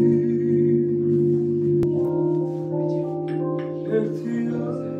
If you.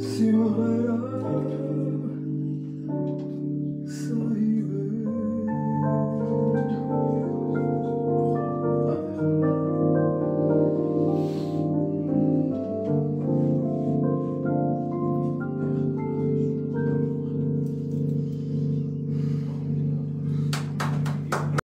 Simulera